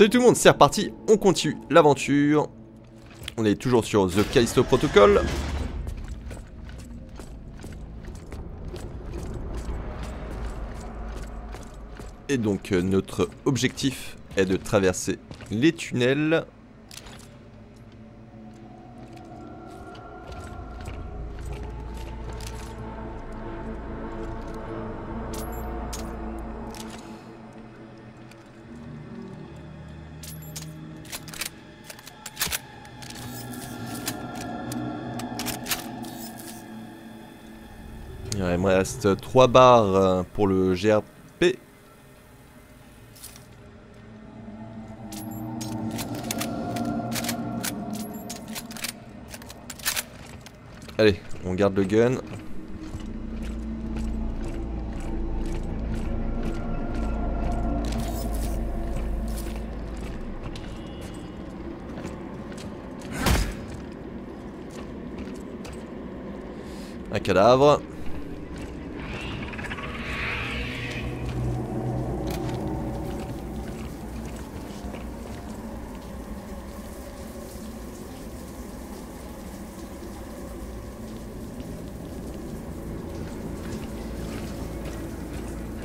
Salut tout le monde, c'est reparti, on continue l'aventure. On est toujours sur The Callisto Protocol. Et donc euh, notre objectif est de traverser les tunnels. Reste 3 barres euh, pour le GRP. Allez, on garde le gun. Un cadavre.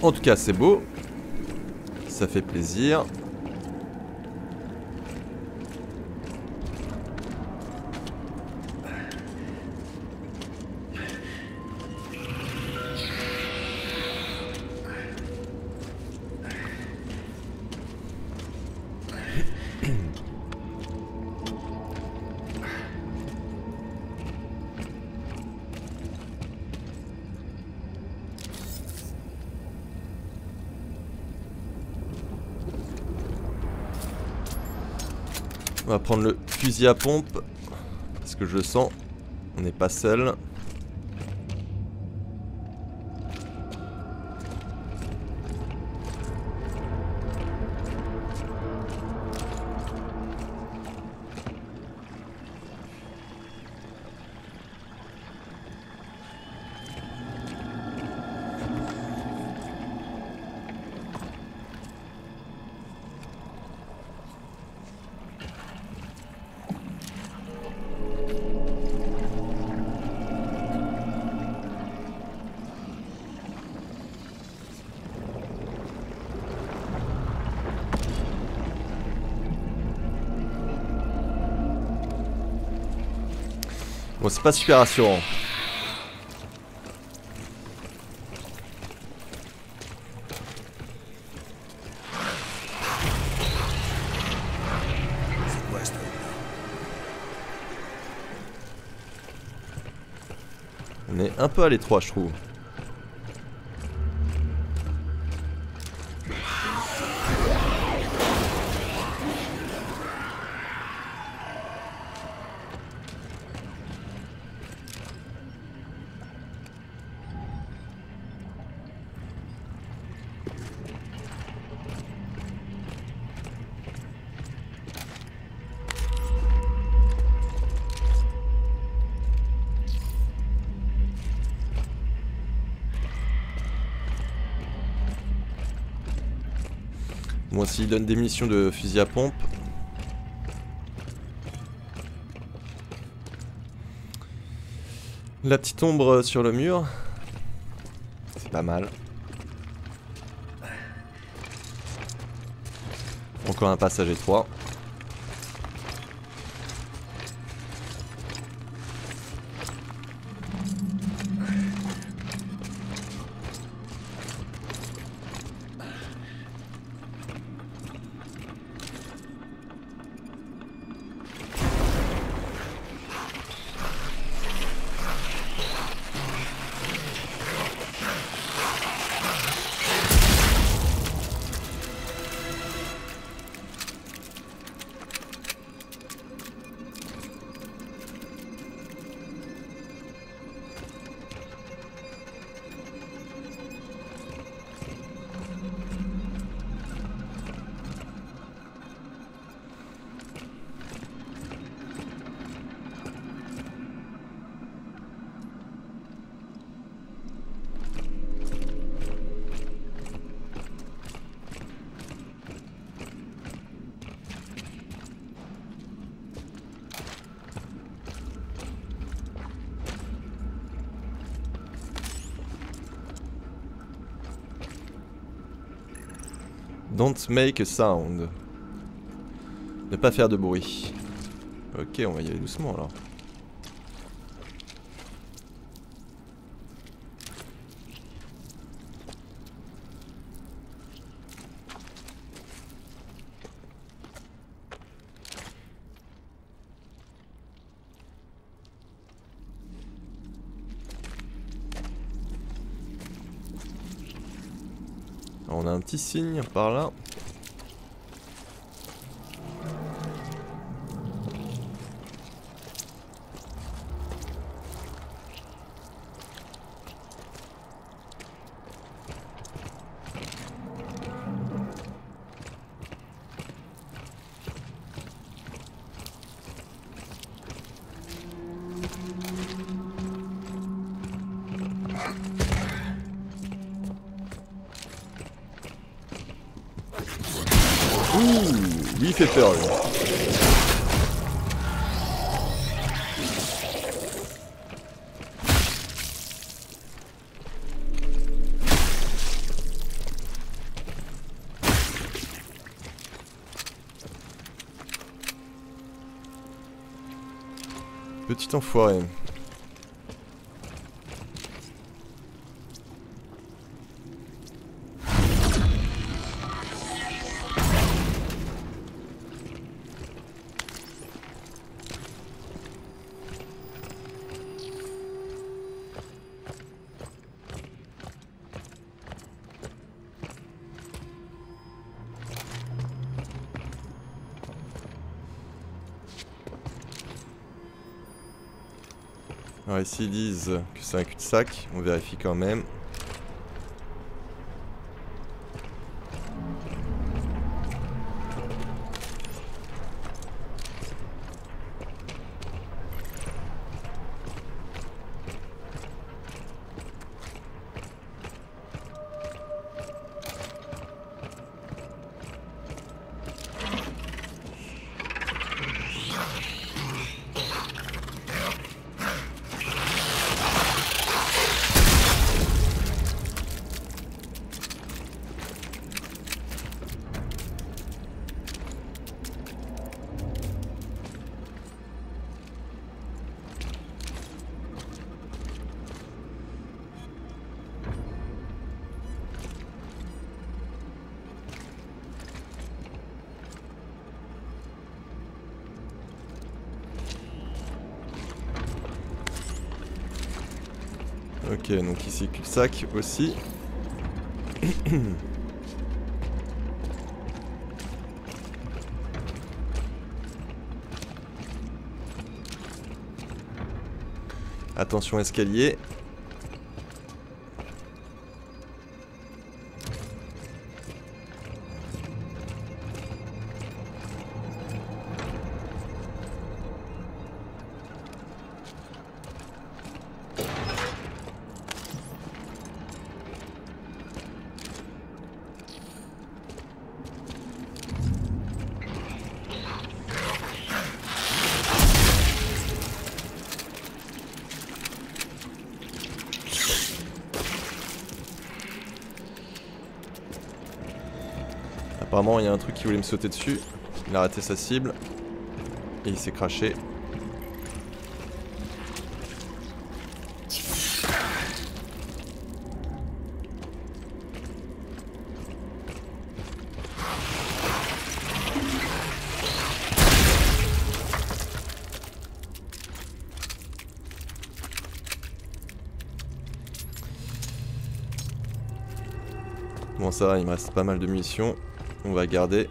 En tout cas, c'est beau. Ça fait plaisir. On va prendre le fusil à pompe. Parce que je sens. On n'est pas seul. C'est pas super rassurant. On est un peu à l'étroit, je trouve. S'il donne des missions de fusil à pompe. La petite ombre sur le mur. C'est pas mal. Encore un passage étroit. Don't make a sound. Ne pas faire de bruit. Ok, on va y aller doucement alors. Petit signe par là. Ouh, lui fait peur. Petit enfoiré. Disent que c'est un cul-de-sac, on vérifie quand même. Ok, donc ici cul-de-sac aussi. Attention escalier. Qui voulait me sauter dessus. Il a raté sa cible. Et il s'est craché. Bon ça va, il me reste pas mal de munitions. On va garder.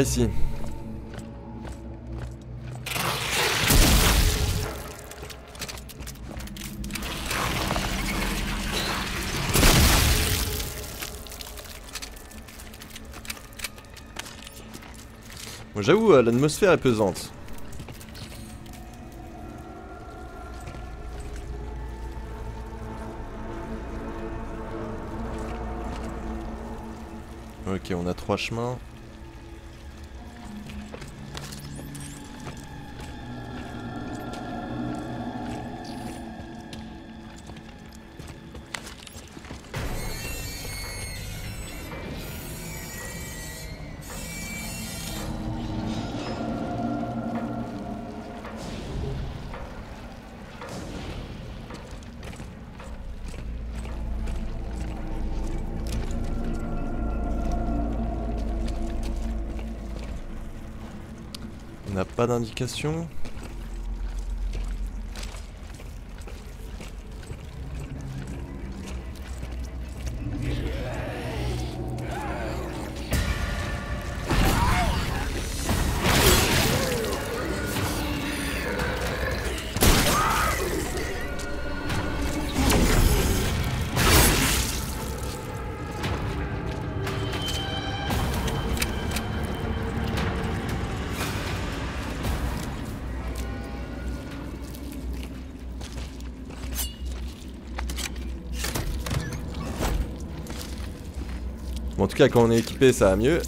Ici. Bon, J'avoue, euh, l'atmosphère est pesante. Ok, on a trois chemins. Pas d'indication. Bon, en tout cas, quand on est équipé, ça va mieux.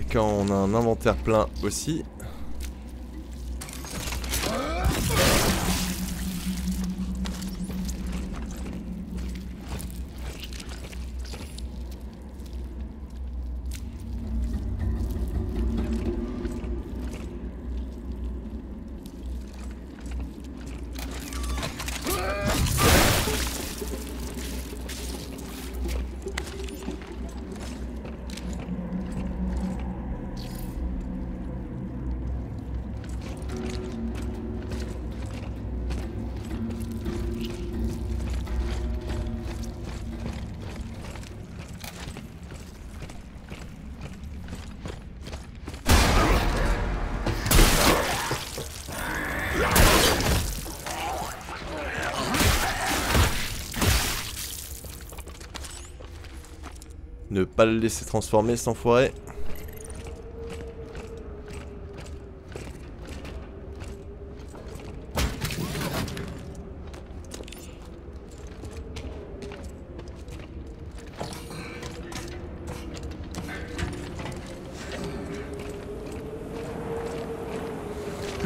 Et quand on a un inventaire plein aussi. Pas le laisser transformer sans foirer.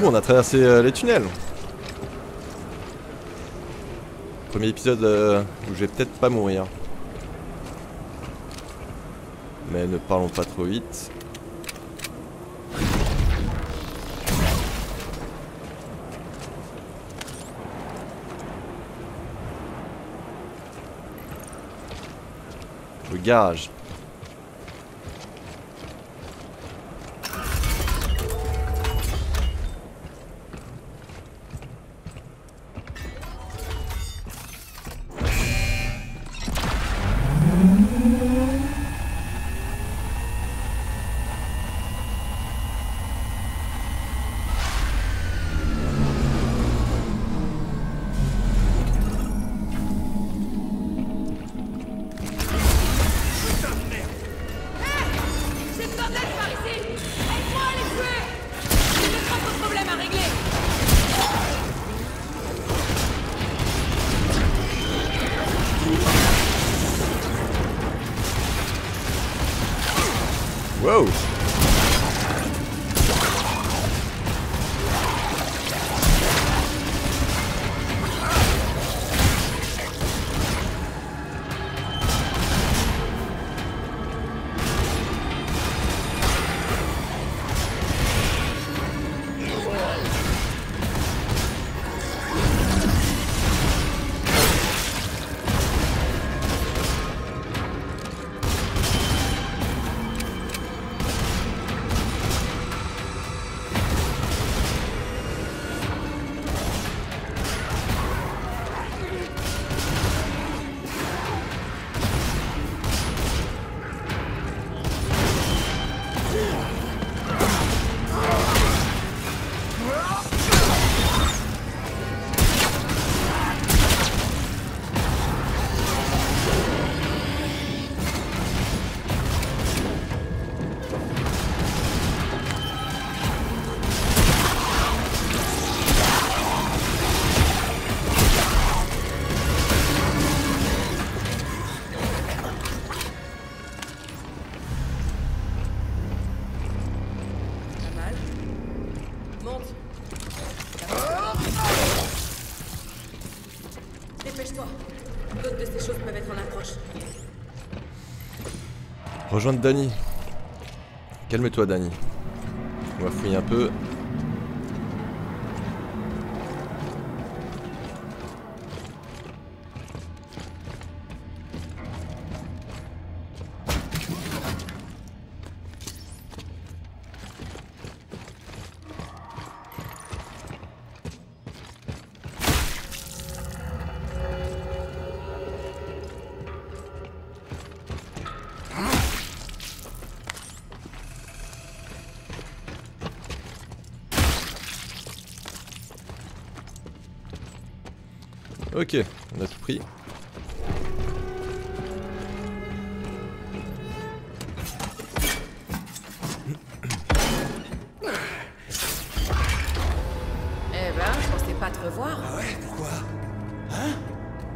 On a traversé euh, les tunnels. Premier épisode euh, où je vais peut-être pas mourir. Mais ne parlons pas trop vite. Le garage. Rejoindre Danny. Calme-toi, Danny. On va fouiller un peu. Ok, on a tout pris. Eh ben, je pensais pas te revoir. Ah ouais, pourquoi? Hein?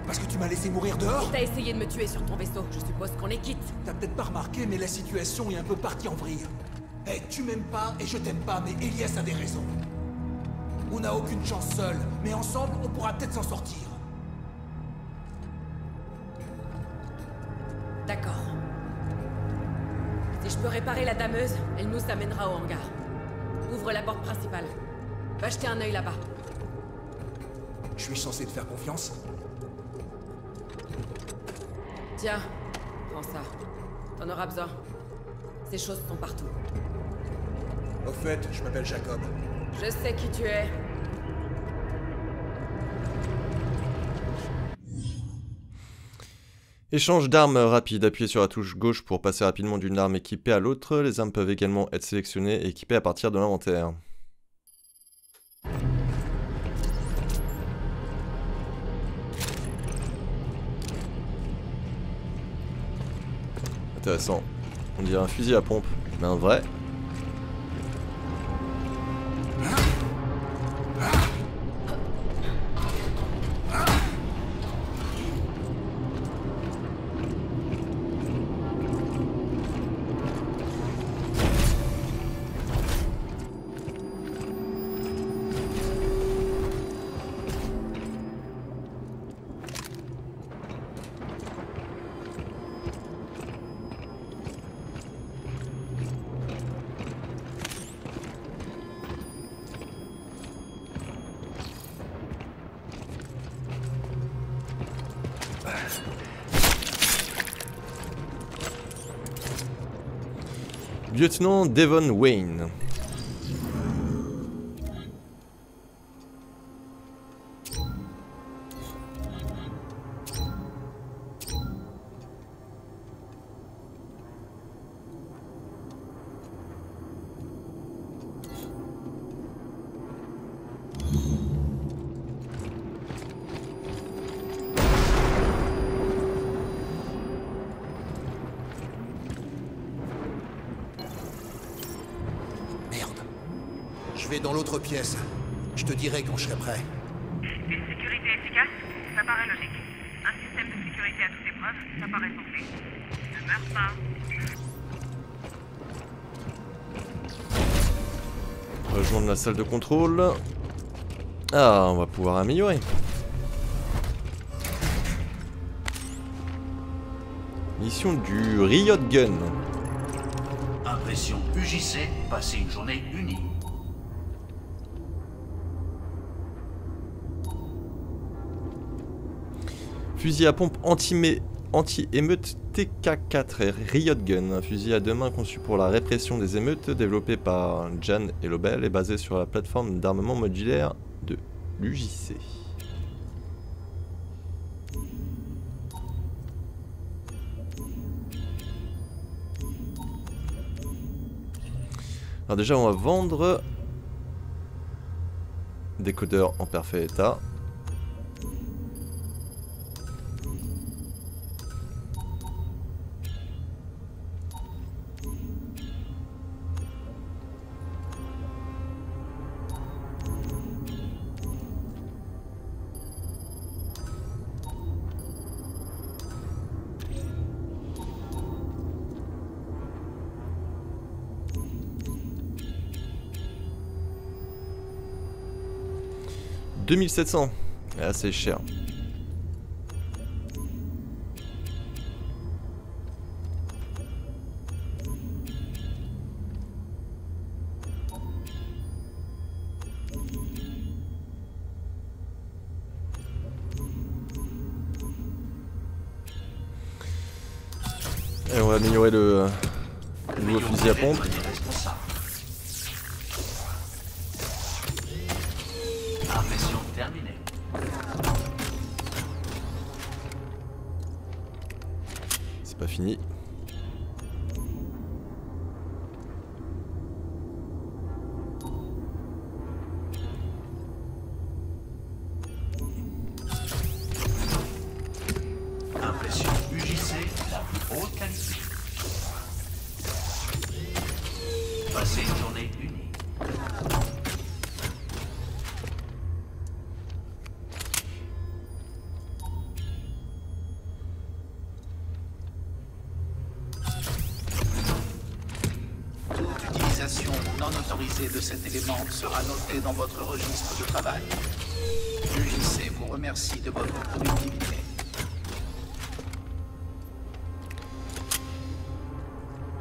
Parce que tu m'as laissé mourir dehors? T'as essayé de me tuer sur ton vaisseau, je suppose qu'on est quitte. T'as peut-être pas remarqué, mais la situation est un peu partie en vrille. Eh, tu m'aimes pas et je t'aime pas, mais Elias a des raisons. On n'a aucune chance seul, mais ensemble, on pourra peut-être s'en sortir. Réparer la dameuse, elle nous amènera au hangar. Ouvre la porte principale. Va jeter un œil là-bas. Je suis censé te faire confiance Tiens, prends ça. T'en auras besoin. Ces choses sont partout. Au fait, je m'appelle Jacob. Je sais qui tu es. Échange d'armes rapide. Appuyez sur la touche gauche pour passer rapidement d'une arme équipée à l'autre. Les armes peuvent également être sélectionnées et équipées à partir de l'inventaire. Intéressant. On dirait un fusil à pompe, mais un vrai. Lieutenant Devon Wayne. Dirai quand je serai prêt. Une sécurité efficace, ça paraît logique. Un système de sécurité à toute épreuve, ça paraît sensé. Ne meurs pas. Rejoindre la salle de contrôle. Ah, on va pouvoir améliorer. Mission du Riot Gun. Impression UJC, passer une journée unie. Fusil à pompe anti-émeute TK4 et Riot Gun, un fusil à deux mains conçu pour la répression des émeutes, développé par Jan et Lobel et basé sur la plateforme d'armement modulaire de l'UJC. Alors déjà on va vendre décodeur en parfait état. « 2700. Ah, c'est cher. Et on va améliorer le, le nouveau fusil à pompe. Notée dans votre registre de travail. L'UJC vous remercie de votre productivité.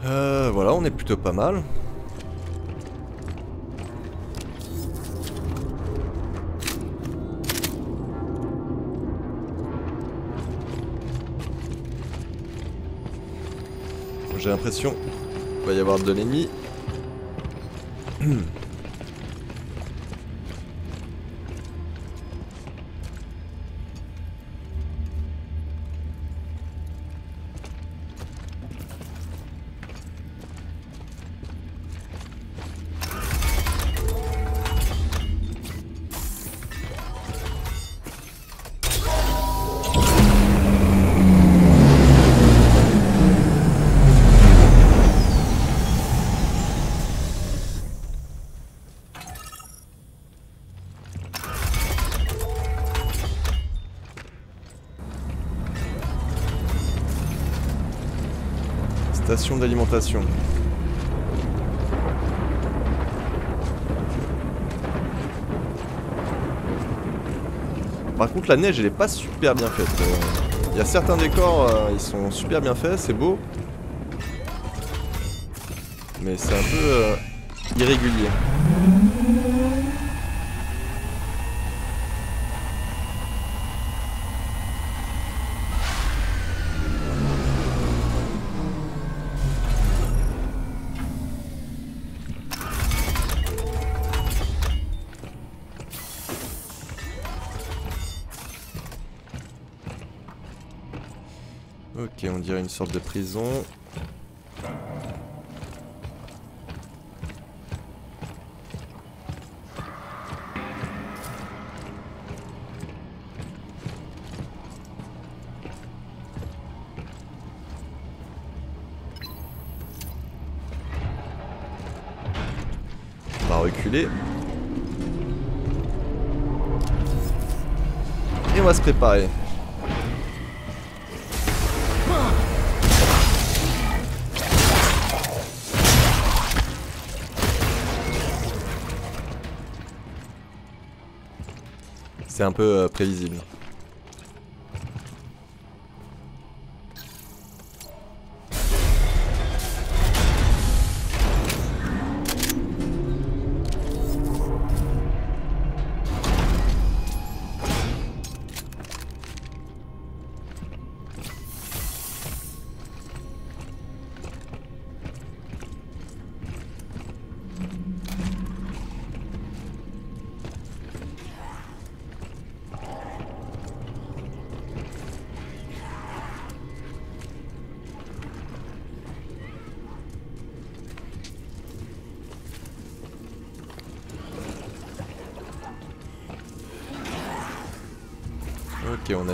Euh, voilà, on est plutôt pas mal. J'ai l'impression qu'il va y avoir de l'ennemi. D'alimentation. Par contre la neige elle est pas super bien faite. Euh, Il y a certains décors, euh, ils sont super bien faits, c'est beau. Mais c'est un peu euh, irrégulier. Une sorte de prison. On va reculer. Et on va se préparer. C'est un peu euh, prévisible.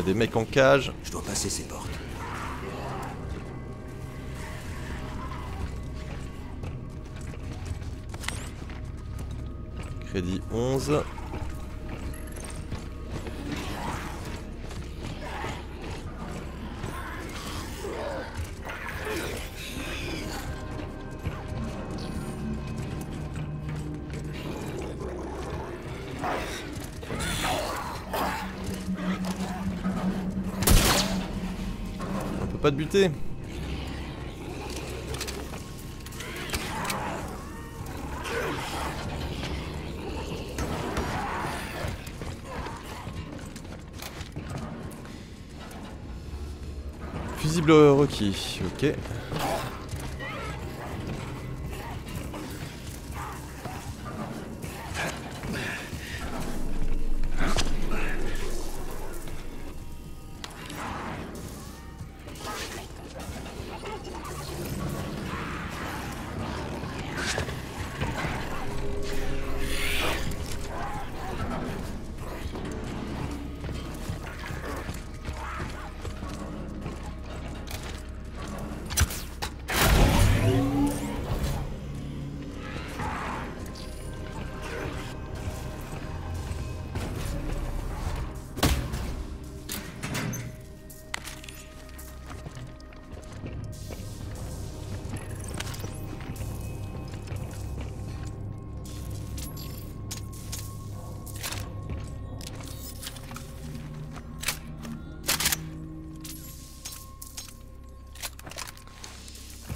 Des mecs en cage. Je dois passer ces portes. Crédit 11. Pas te buter. Cible requis, ok.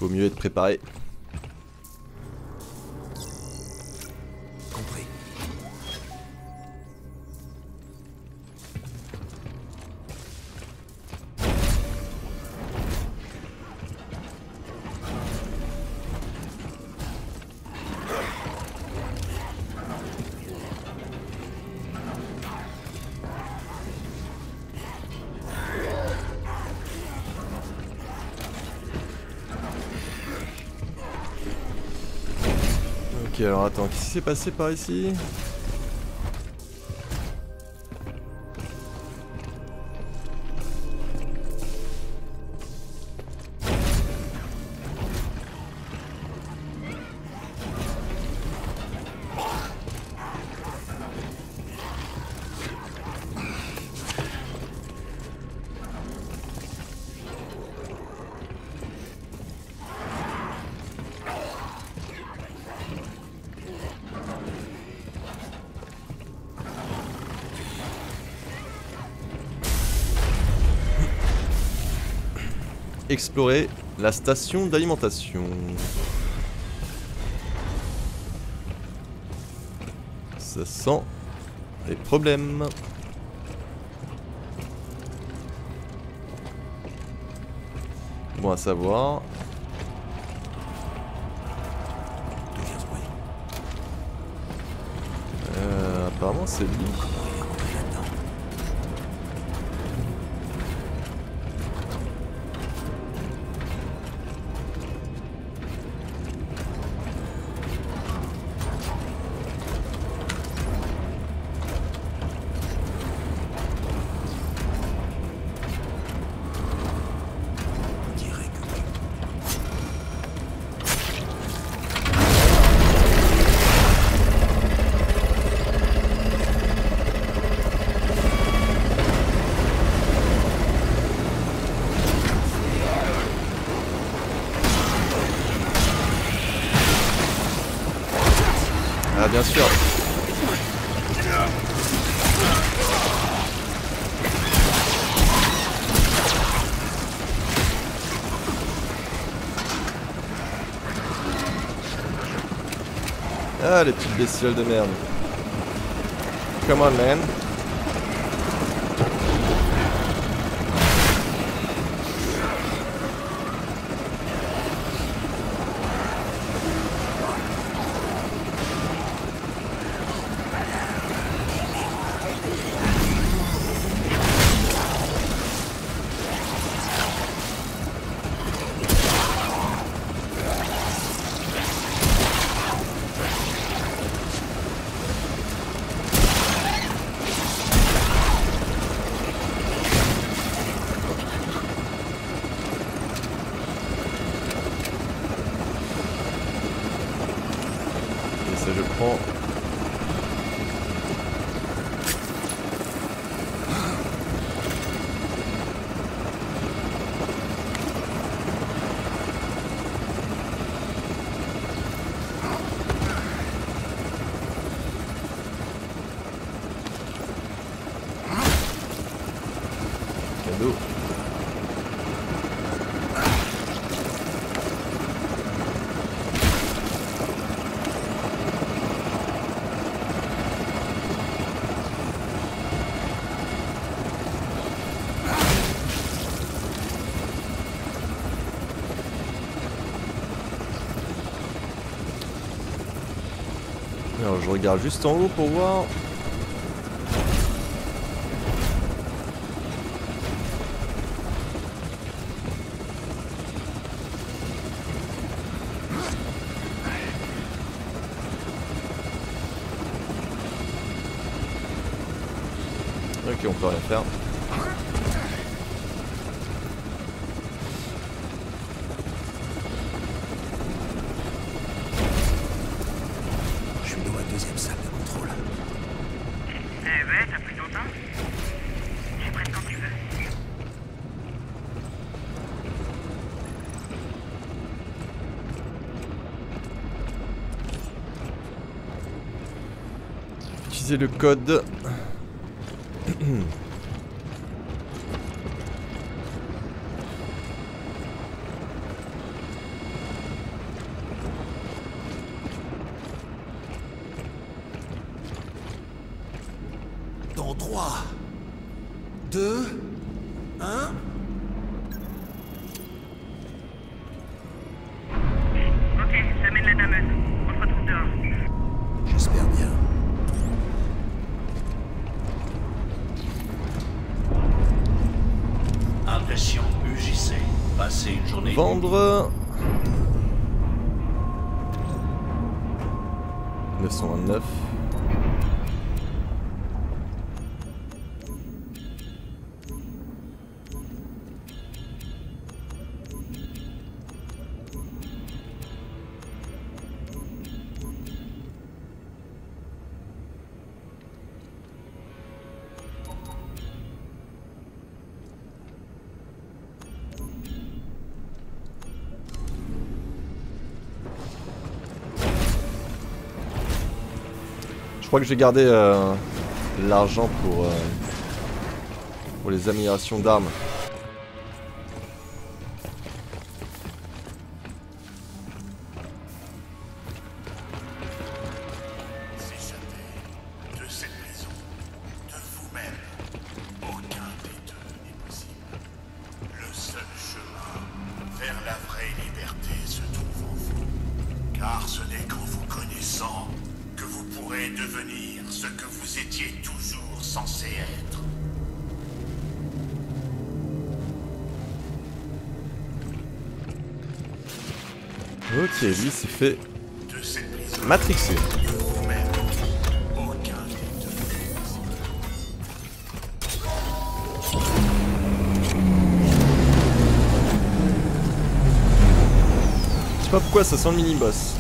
Vaut mieux être préparé. S'est passé par ici? Explorer la station d'alimentation. Ça sent les problèmes. Bon à savoir. Euh, apparemment c'est lui. Bestioles de merde. Come on man. je regarde juste en haut pour voir. Ok, on peut rien faire. utiliser le code. Je crois que j'ai gardé euh, l'argent euh, pour les améliorations d'armes. mini-boss.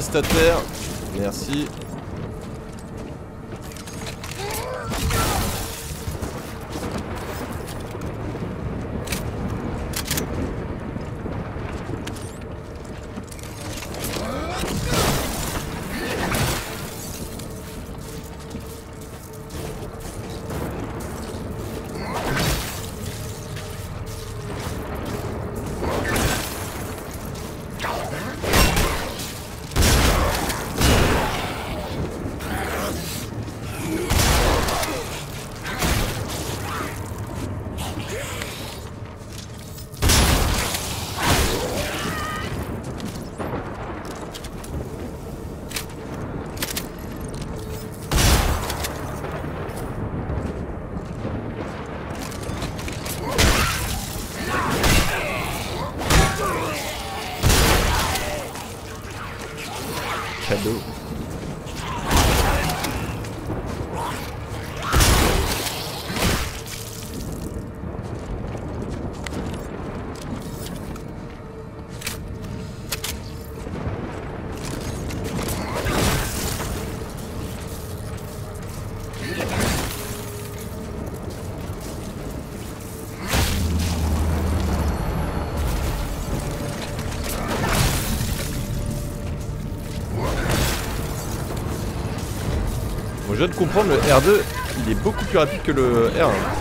Reste à terre. Merci. Je viens de comprendre, le R2, il est beaucoup plus rapide que le R1.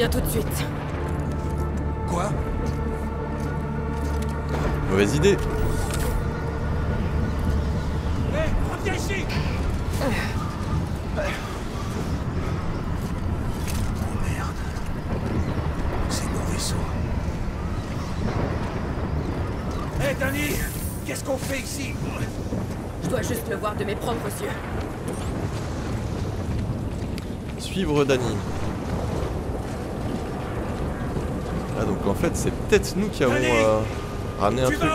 Reviens tout de suite. Quoi? Mauvaise idée. Peut-être nous qui avons euh, ramené un truc...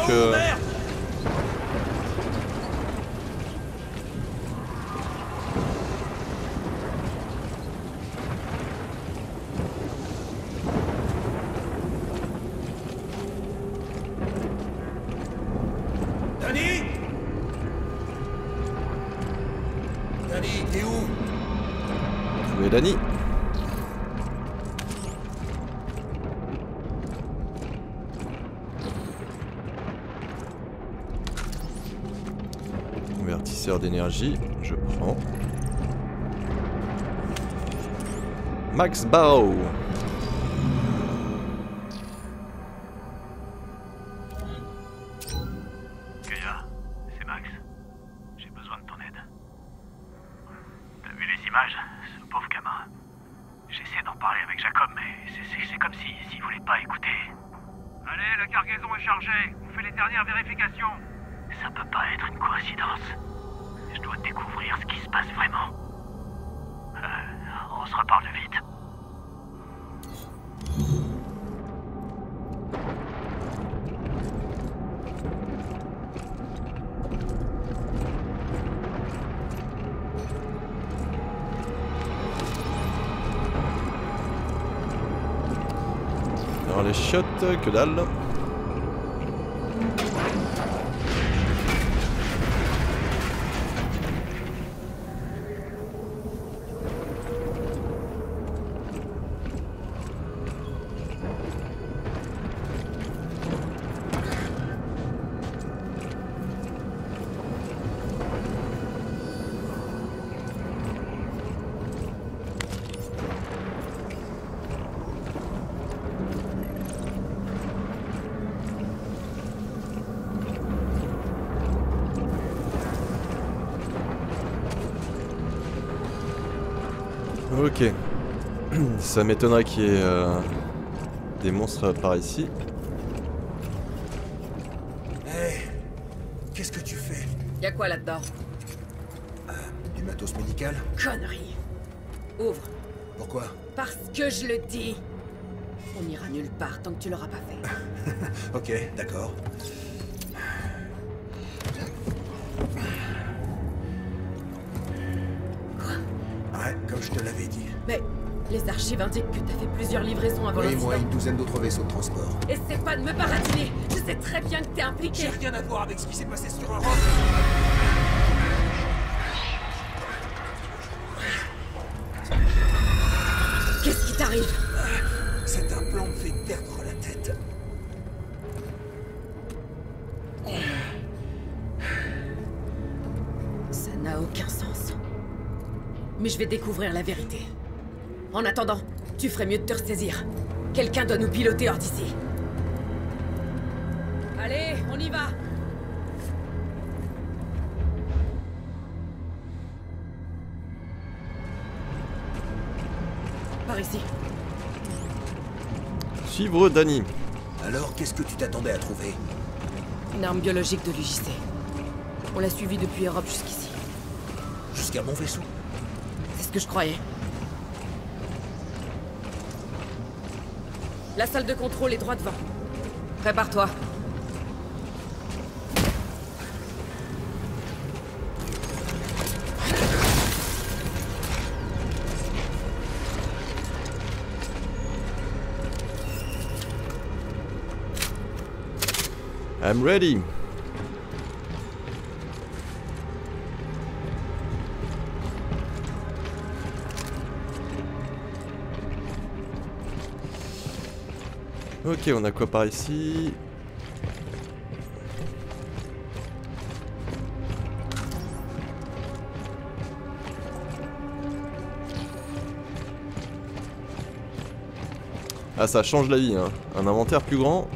je prends. Max Barrow. Que dalle. Ça m'étonnerait qu'il y ait euh, des monstres par ici. Hé Qu'est-ce que tu fais? Y a quoi là-dedans? Du matos médical Connerie. Ouvre. Pourquoi? Parce que je le dis. On n'ira nulle part tant que tu l'auras pas fait. Ok, d'accord. Ouais, comme je te l'avais dit. Mais les archives indiquent que t'as fait plusieurs livraisons avant l'incident. Et moi, une douzaine d'autres vaisseaux de transport. Essaie pas de me baratiner Je sais très bien que t'es impliqué J'ai rien à voir avec ce qui s'est passé sur Europe Qu'est-ce qui t'arrive? Cet implant me fait perdre la tête. Ça n'a aucun sens. Mais je vais découvrir la vérité. En attendant, tu ferais mieux de te ressaisir. Quelqu'un doit nous piloter hors d'ici. Allez, on y va Par ici. Suivre Danny. Alors, qu'est-ce que tu t'attendais à trouver? Une arme biologique de l'UJC. On l'a suivi depuis Europe jusqu'ici. Jusqu'à mon vaisseau C'est ce que je croyais. La salle de contrôle est droit devant. Prépare-toi. I'm ready. Ok, on a quoi par ici Ah, ça change la vie, hein. Un inventaire plus grand.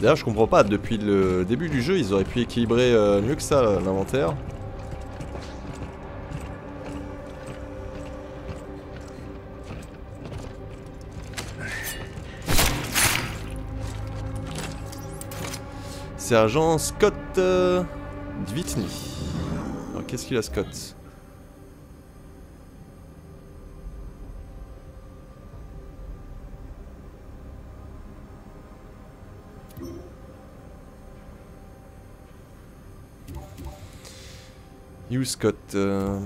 D'ailleurs, je comprends pas, depuis le début du jeu, ils auraient pu équilibrer euh, mieux que ça l'inventaire. Sergent Scott euh, Dvitny. Qu'est-ce qu'il a, Scott? You Scott. euh,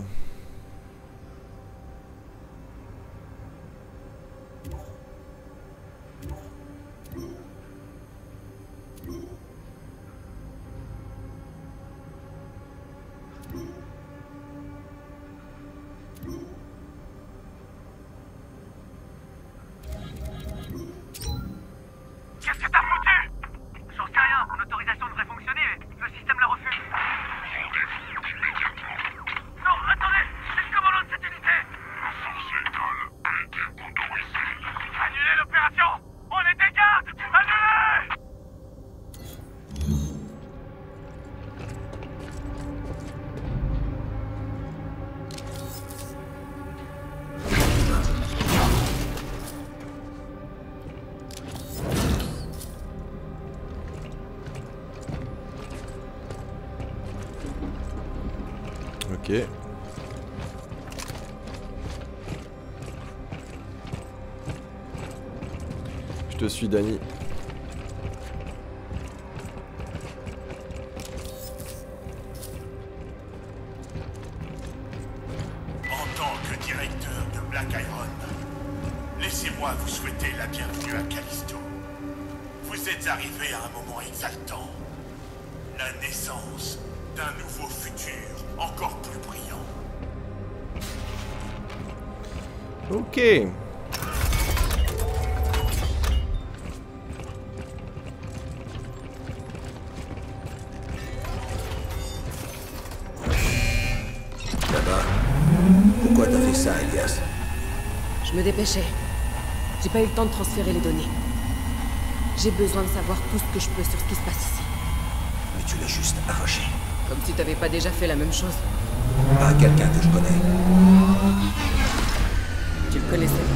Je te suis, Danny. Pas eu le temps de transférer les données. J'ai besoin de savoir tout ce que je peux sur ce qui se passe ici. Mais tu l'as juste arraché. Comme si t'avais pas déjà fait la même chose. Pas à quelqu'un que je connais. Tu le connaissais.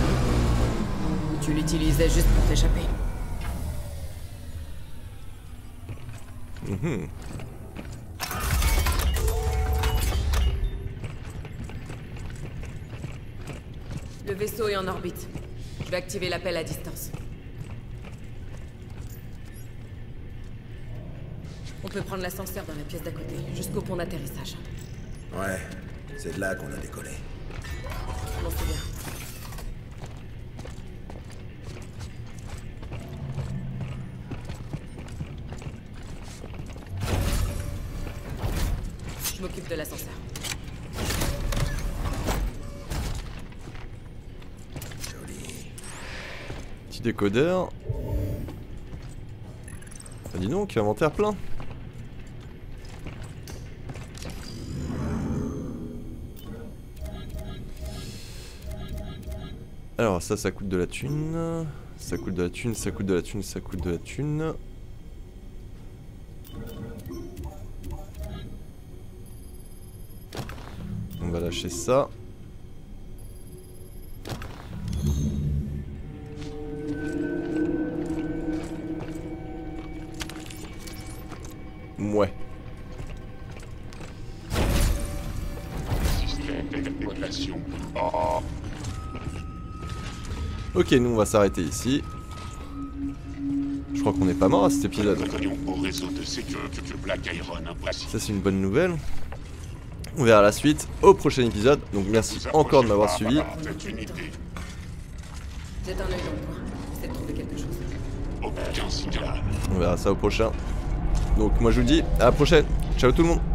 Ou tu l'utilisais juste pour t'échapper. Mhm. Activer l'appel à distance. On peut prendre l'ascenseur dans la pièce d'à côté, jusqu'au pont d'atterrissage. Ouais, c'est de là qu'on a décollé. Non, c'est bien. Je m'occupe de l'ascenseur. Décodeur. Bah, dis donc, inventaire plein. Alors ça, ça coûte de la thune. Ça coûte de la thune, ça coûte de la thune, ça coûte de la thune. On va lâcher ça. Ok, nous on va s'arrêter ici. Je crois qu'on n'est pas mort à cet épisode. Ça c'est une bonne nouvelle. On verra la suite au prochain épisode. Donc merci encore de m'avoir suivi. On verra ça au prochain. Donc moi je vous dis à la prochaine. Ciao tout le monde